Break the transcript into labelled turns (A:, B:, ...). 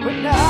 A: But now